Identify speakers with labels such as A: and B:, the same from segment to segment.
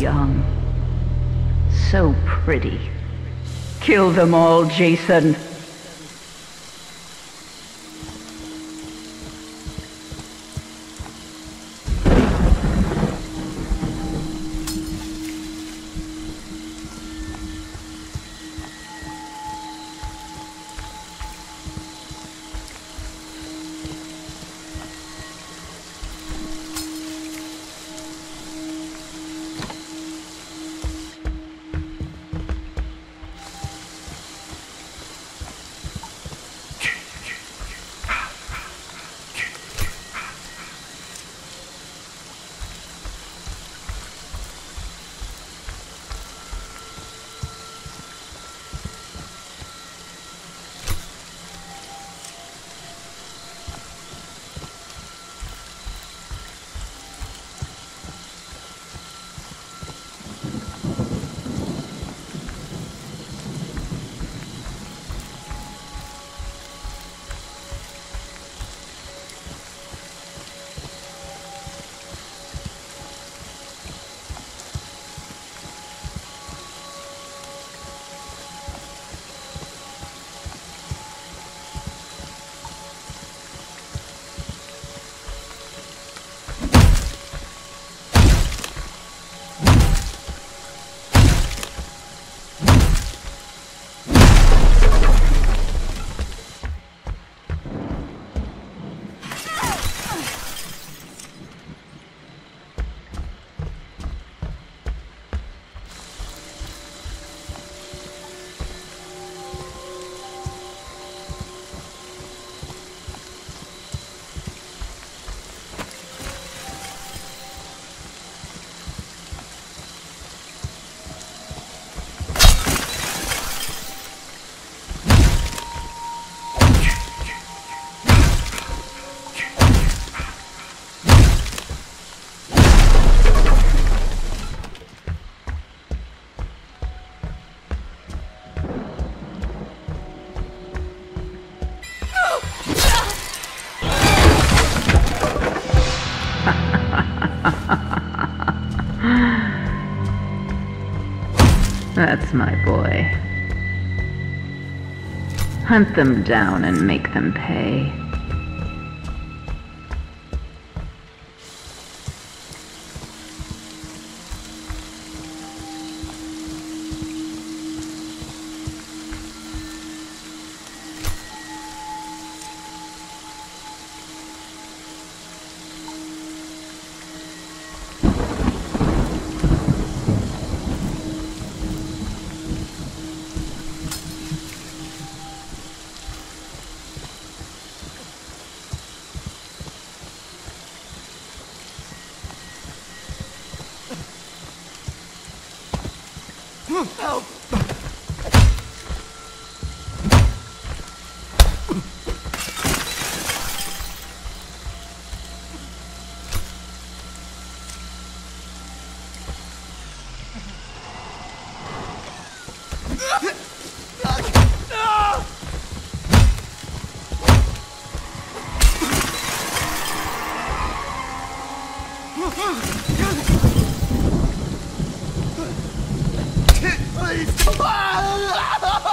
A: young, so pretty. Kill them all, Jason. My boy. Hunt them down and make them pay. Help! Ugh!
B: 啊啊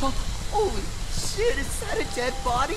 B: Holy shit, is that a dead body?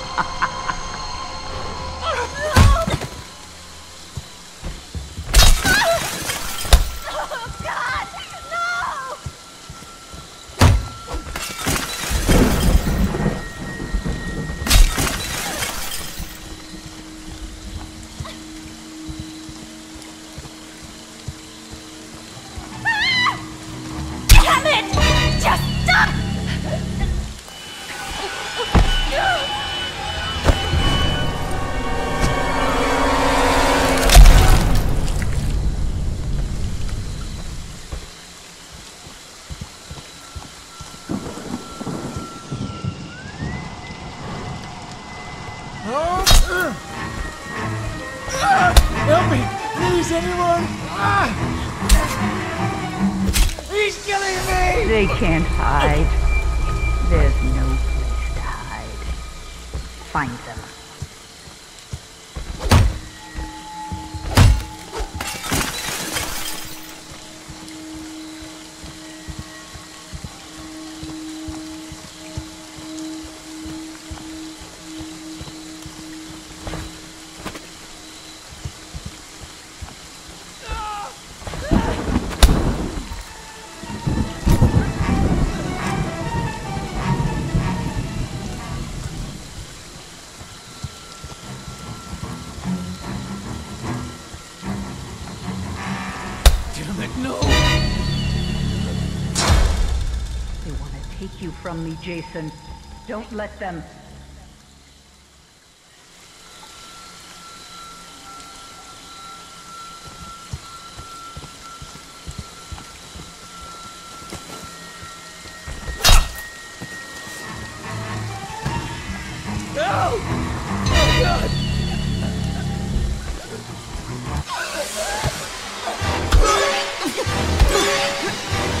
B: Anyone! Ah! He's killing me!
A: They can't hide. There's no place to hide. Find them. Take you from me, Jason. Don't let them.
B: No! Oh, God!
A: Don't